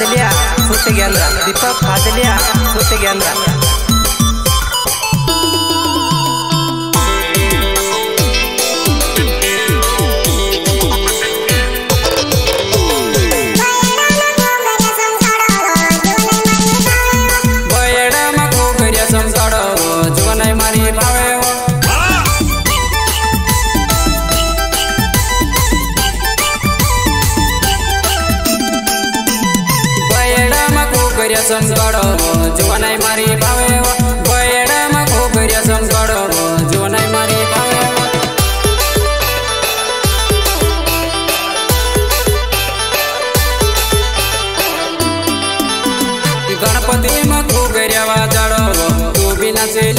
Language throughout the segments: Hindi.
फादल्या सुत गेंद्र दीपक फादल्या सुत गेंद्र વ્યસન કરો જોનાય મારી ભાવે ભયડામાં ખૂબ વ્યસન કરો જોનાય મારી ભાવે ખૂબ રેવા જાડો તું બી ના જેલ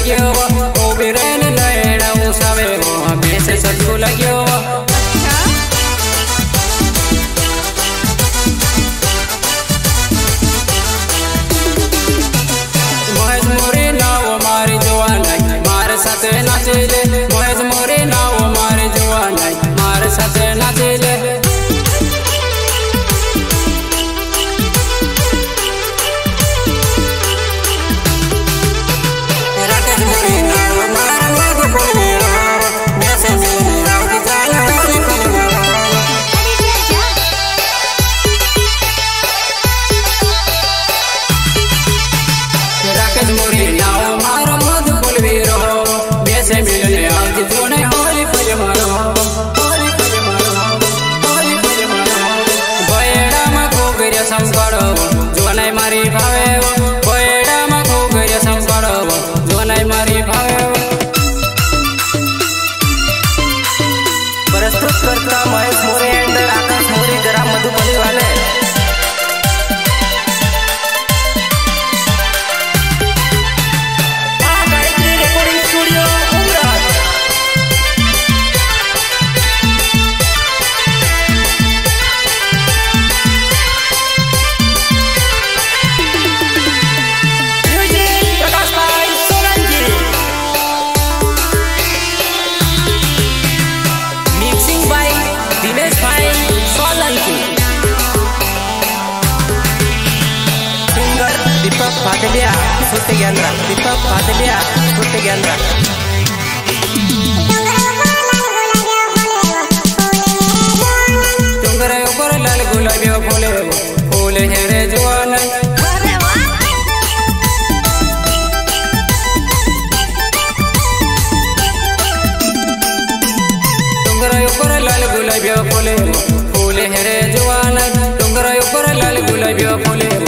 like you हमारे भावे ಗೆಲ್ಲ ದೀಪ ऊपर लाल गुलाबी फूले फूल है रे जवान ऊपर लाल गुलाबी फूले फूल है रे जवान तुम्हारे लाल गुलाबी फूले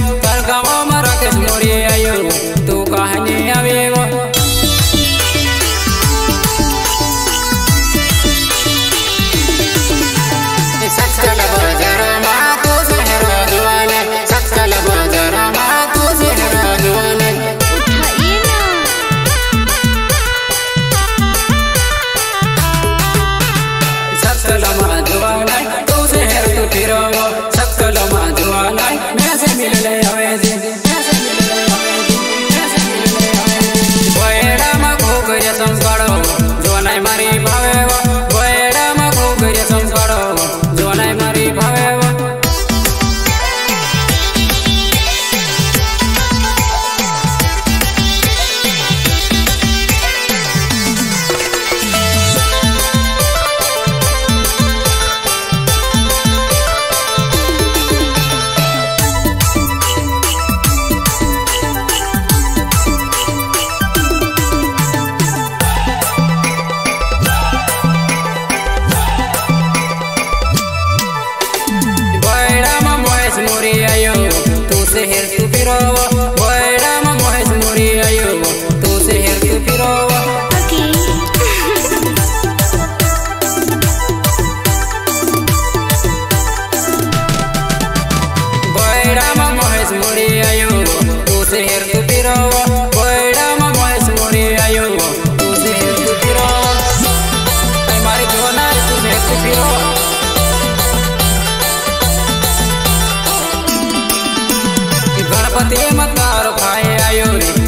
tomorrow गणपति मकार खाए आयो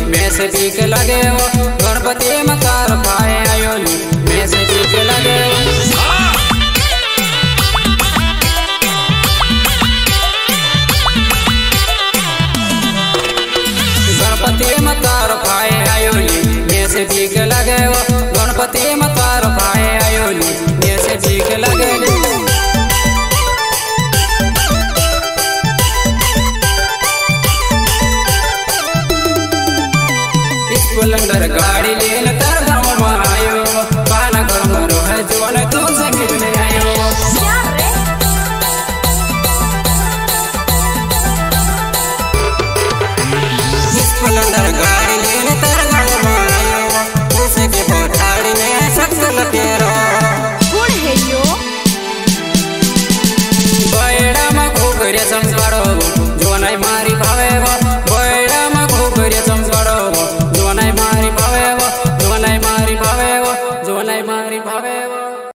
मैं से लगे वो गणपति मकार खाए आयो मैं से बीक लगे गणपति मकार खाए आयो मैं से लगे वो गणपति सोलंगर गाड़ी लेल कर।